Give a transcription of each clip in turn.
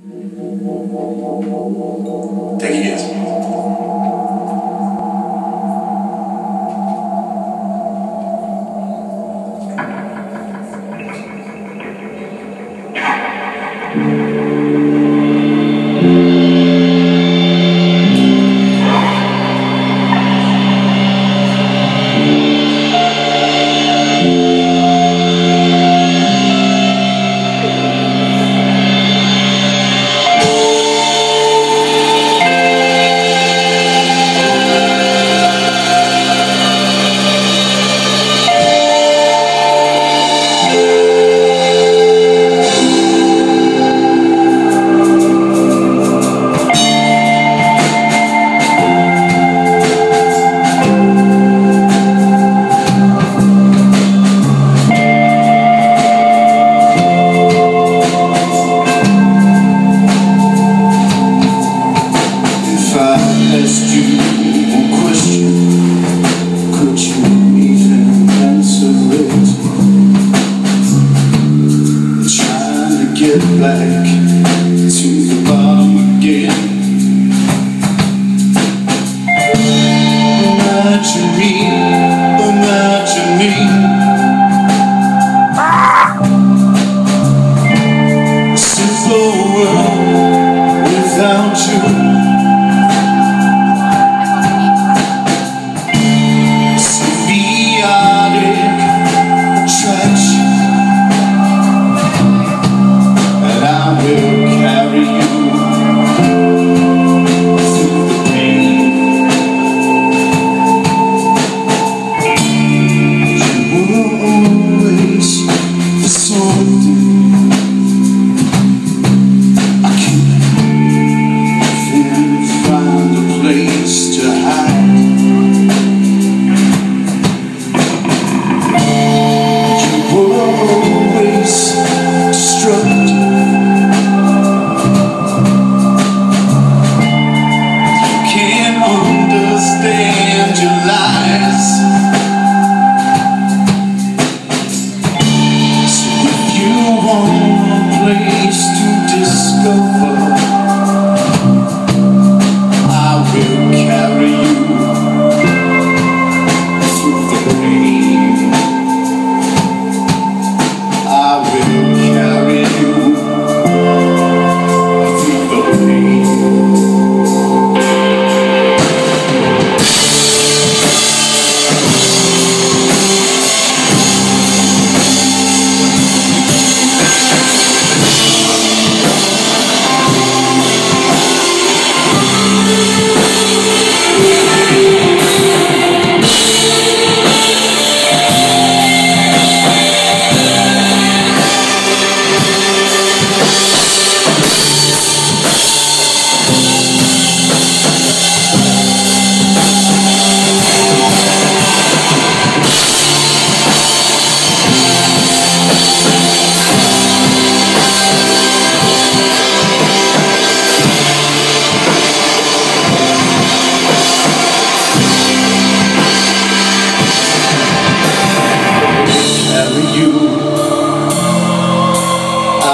Thank you guys. back to the bottom again.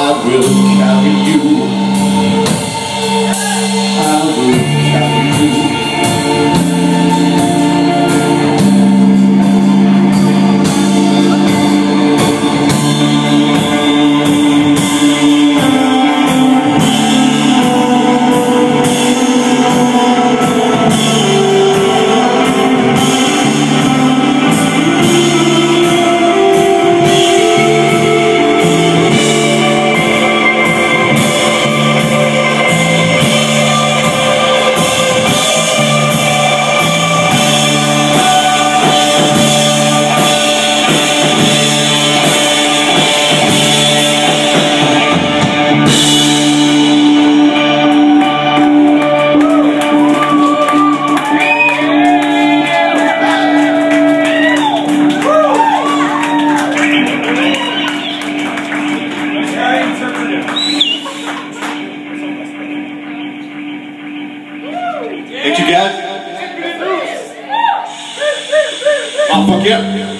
I will carry you. I will carry you. Thank you, guys. I'll oh, fuck you up.